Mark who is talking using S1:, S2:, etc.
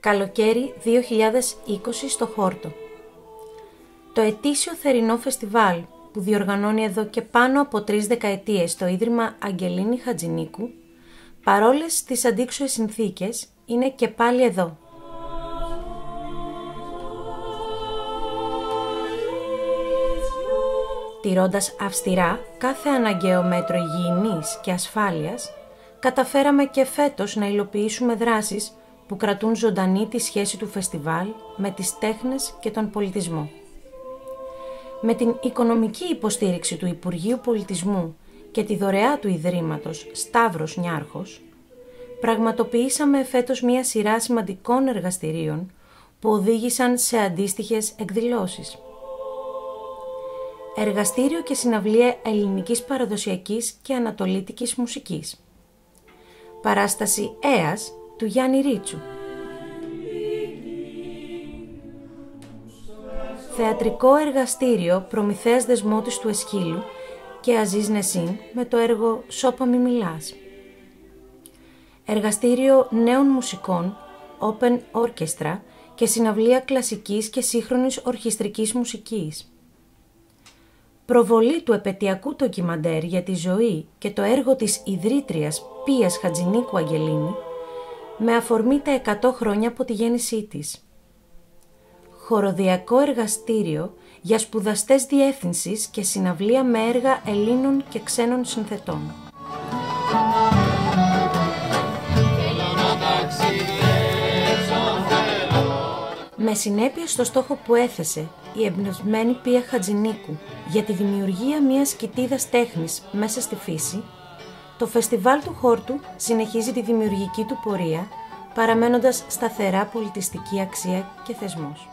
S1: Καλοκαίρι 2020 στο Χόρτο. Το ετήσιο θερινό φεστιβάλ που διοργανώνει εδώ και πάνω από τρεις δεκαετίες το Ίδρυμα Αγγελίνη Χατζηνίκου, παρόλες τις αντίξωες συνθήκες, είναι και πάλι εδώ. Τηρώντας αυστηρά κάθε αναγκαίο μέτρο υγιεινής και ασφάλειας, καταφέραμε και φέτος να υλοποιήσουμε δράσεις που κρατούν ζωντανή τη σχέση του φεστιβάλ με τις τέχνες και τον πολιτισμό. Με την οικονομική υποστήριξη του Υπουργείου Πολιτισμού και τη δωρεά του Ιδρύματος Σταύρος Νιάρχος, πραγματοποιήσαμε φέτος μία σειρά σημαντικών εργαστηρίων που οδήγησαν σε αντίστοιχες εκδηλώσεις. Εργαστήριο και συναυλία ελληνικής παραδοσιακής και ανατολίτικης μουσικής. Παράσταση ΕΑΣ του Γιάννη Ρίτσου. Θεατρικό εργαστήριο Προμηθέας Δεσμότης του Εσχύλου και Αζής Νεσίν με το έργο «Σώπα μη μιλάς». Εργαστήριο νέων μουσικών, open orchestra και συναυλία κλασικής και σύγχρονης ορχιστρικής μουσικής. Προβολή του επαιτειακού ντοκιμαντέρ για τη ζωή και το έργο της ιδρύτριας Πίας Χατζηνίκου Αγγελίνη με αφορμή τα 100 χρόνια από τη γέννησή της. Χοροδιακό εργαστήριο για σπουδαστές διεύθυνσης και συναυλία με έργα Ελλήνων και ξένων συνθετών. Με συνέπεια στο στόχο που έθεσε η εμπνευσμένη Πία Χατζηνίκου για τη δημιουργία μιας κοιτίδας τέχνης μέσα στη φύση, το φεστιβάλ του Χόρτου συνεχίζει τη δημιουργική του πορεία, παραμένοντας σταθερά πολιτιστική αξία και θεσμός.